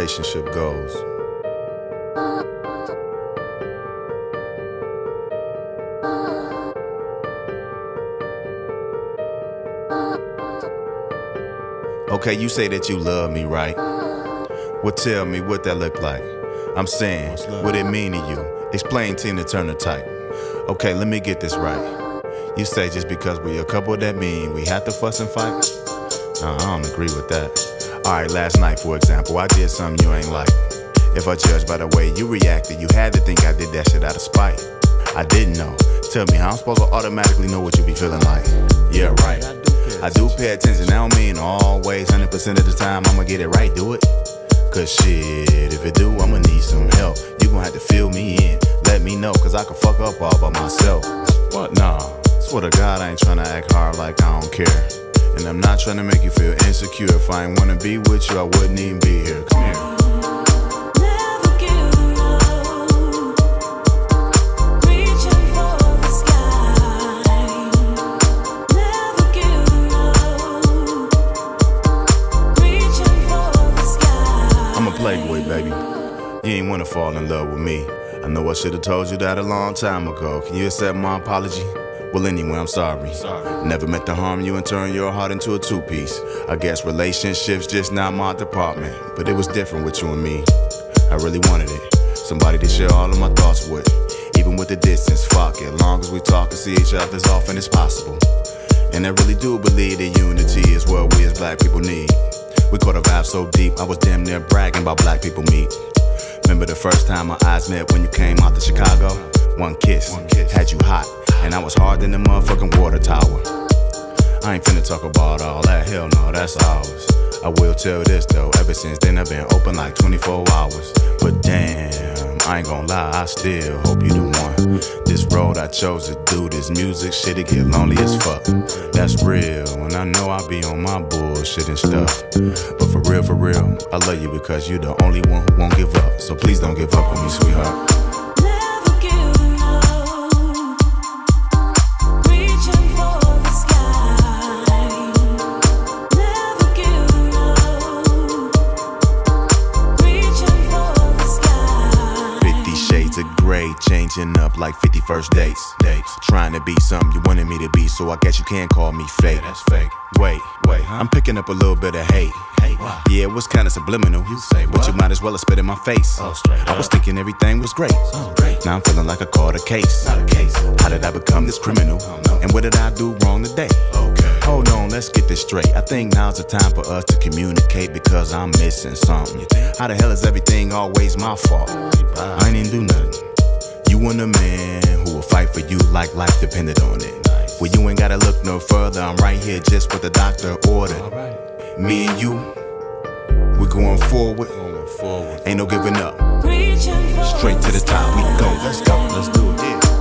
relationship goals. Okay, you say that you love me, right? Well, tell me what that look like. I'm saying, what it mean to you? Explain Tina Turner type. Okay, let me get this right. You say just because we a couple that mean we have to fuss and fight? Nah, I don't agree with that. Alright, last night, for example, I did something you ain't like. If I judge by the way you reacted, you had to think I did that shit out of spite. I didn't know. Tell me how I'm supposed to automatically know what you be feeling like. Yeah, right. I do pay attention, I don't mean always, 100% of the time I'ma get it right, do it. Cause shit, if it do, I'ma need some help. You gon' have to fill me in, let me know, cause I can fuck up all by myself. What? Nah, swear to God, I ain't tryna act hard like I don't care. And I'm not tryna make you feel insecure. If I ain't wanna be with you, I wouldn't even be here. Come here. Never give up, reaching for the sky. Never give up, reaching for the sky. I'm a playboy, baby. You ain't wanna fall in love with me. I know I should've told you that a long time ago. Can you accept my apology? Well, anyway, I'm sorry. Never meant to harm you and turn your heart into a two piece. I guess relationships just not my department. But it was different with you and me. I really wanted it. Somebody to share all of my thoughts with. Even with the distance, fuck it. Long as we talk and see each other as often as possible. And I really do believe that unity is what we as black people need. We caught a vibe so deep, I was damn near bragging about black people meet. Remember the first time our eyes met when you came out to Chicago? One kiss, One kiss, had you hot, and I was hard than the motherfucking water tower. I ain't finna talk about all that, hell no, that's ours. I will tell this though, ever since then I've been open like 24 hours. But damn, I ain't gon' lie, I still hope you the one. This road I chose to do, this music shit, it get lonely as fuck. That's real, and I know I be on my bullshit and stuff. But for real, for real, I love you because you're the only one who won't give up. So please don't give up on me, sweetheart. Changing up like 50 first dates. dates. Trying to be something you wanted me to be, so I guess you can't call me fake. that's fake. Wait, wait, I'm picking up a little bit of hate. Hate? Yeah, it was kinda subliminal. You say But you might as well have spit in my face. Oh, straight I was thinking everything was great. Oh, great. Now I'm feeling like I caught a case. Not a case. How did I become this criminal? Oh, and what did I do wrong today? Okay. Hold on, let's get this straight. I think now's the time for us to communicate because I'm missing something. How the hell is everything always my fault? I ain't even do nothing. You want a man who will fight for you like life depended on it. Well, you ain't gotta look no further. I'm right here just what the doctor ordered. Me and you, we're going forward. Ain't no giving up. Straight to the top we go. Let's go. Let's do it.